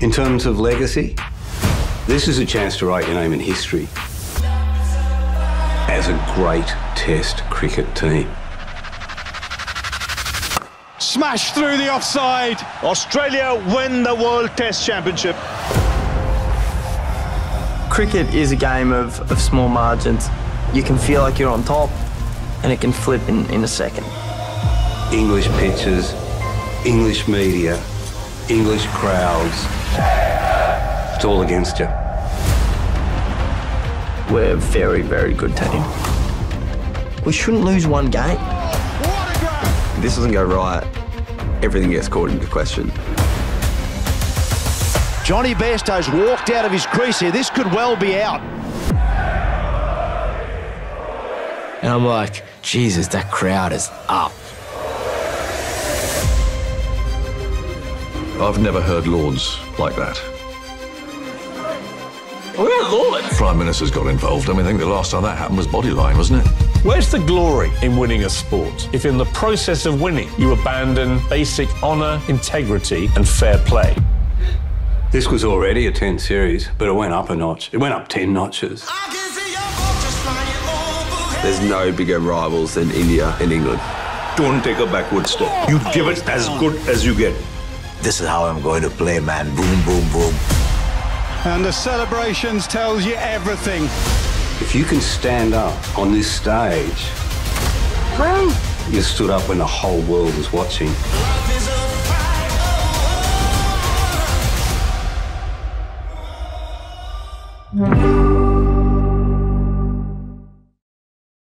In terms of legacy, this is a chance to write your name in history as a great Test cricket team. Smash through the offside. Australia win the World Test Championship. Cricket is a game of, of small margins. You can feel like you're on top, and it can flip in, in a second. English pitches, English media, English crowds. It's all against you. We're a very, very good team. We shouldn't lose one game. If this doesn't go right, everything gets called into question. Jonny Bairstow's walked out of his crease here. This could well be out. And I'm like, Jesus, that crowd is up. I've never heard Lord's like that. We're Lord's. Prime Minister's got involved. I mean, I think the last time that happened was Bodyline, wasn't it? Where's the glory in winning a sport if in the process of winning you abandon basic honour, integrity, and fair play? This was already a 10 series, but it went up a notch. It went up 10 notches. There's no bigger rivals than India and England. Don't take a backward step. You give it as good as you get. This is how I'm going to play, man. Boom, boom, boom. And the celebrations tells you everything. If you can stand up on this stage, bro, you stood up when the whole world was watching.